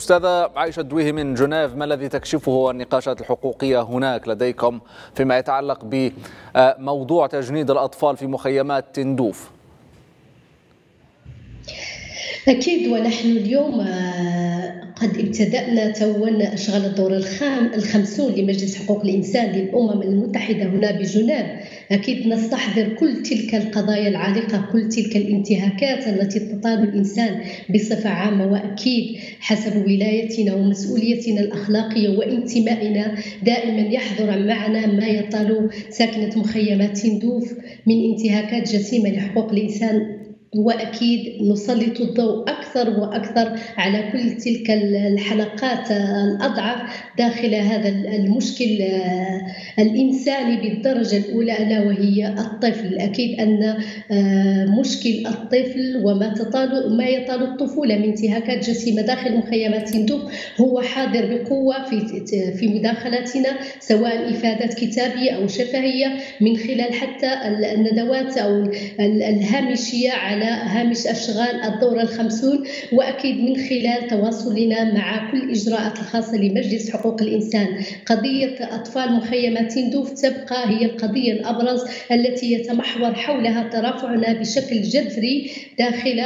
أستاذة عائشة الدويهي من جنيف ما الذي تكشفه النقاشات الحقوقية هناك لديكم فيما يتعلق بموضوع تجنيد الأطفال في مخيمات تندوف؟ أكيد ونحن اليوم آه، قد ابتدأنا توا أشغال الدور الخام الخمسون لمجلس حقوق الإنسان للأمم المتحدة هنا بجنيف أكيد نستحضر كل تلك القضايا العالقة كل تلك الانتهاكات التي تطال الإنسان بصفة عامة. وأكيد حسب ولايتنا ومسؤوليتنا الأخلاقية وانتمائنا دائما يحضر معنا ما يطال ساكنة مخيمات تندوف من انتهاكات جسيمة لحقوق الإنسان. واكيد نسلط الضوء أكثر وأكثر على كل تلك الحلقات الأضعف داخل هذا المشكل آه، الإنساني بالدرجة الأولى ألا وهي الطفل. أكيد أن آه، مشكل الطفل وما تطال ما يطال الطفولة من انتهاكات جسيمة داخل مخيمات تندوف هو حاضر بقوة في في مداخلاتنا سواء إفادات كتابية أو شفهية من خلال حتى الندوات أو الهامشية على على هامش أشغال الدورة الخمسون وأكيد من خلال تواصلنا مع كل الإجراءات الخاصة لمجلس حقوق الإنسان. قضية أطفال مخيمات تندوف تبقى هي القضية الأبرز التي يتمحور حولها ترافعنا بشكل جذري داخل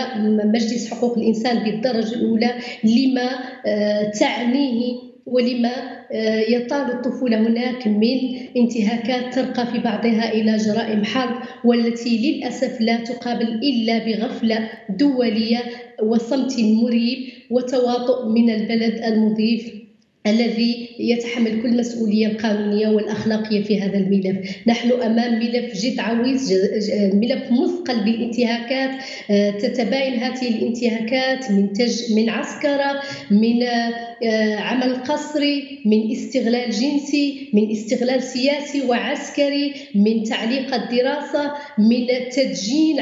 مجلس حقوق الإنسان بالدرجة الأولى لما آه، تعنيه ولما آه، يطال الطفولة هناك من انتهاكات ترقى في بعضها إلى جرائم حرب والتي للأسف لا تقابل إلا بغفلة دولية وصمت مريب وتواطؤ من البلد المضيف. الذي يتحمل كل المسؤولية القانونية والأخلاقية في هذا الملف. نحن أمام ملف جد عويص ملف مثقل بالانتهاكات. آه، تتباين هذه الانتهاكات من تج من عسكرة من آه، عمل قسري من استغلال جنسي من استغلال سياسي وعسكري من تعليق الدراسة من تدجين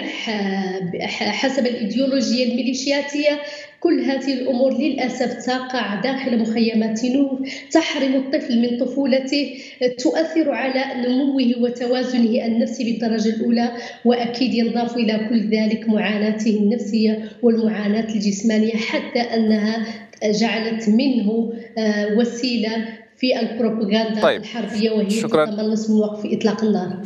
حسب الإيديولوجيا الميليشياتية. كل هذه الأمور للأسف تقع داخل مخيمات نوف تحرم الطفل من طفولته تؤثر على نموه وتوازنه النفسي بالدرجة الأولى وأكيد ينضاف إلى كل ذلك معاناته النفسية والمعاناة الجسمانية حتى أنها جعلت منه آه، وسيلة في البروباغندا طيب. الحربية وهي شكرا. تتملص من وقف إطلاق النار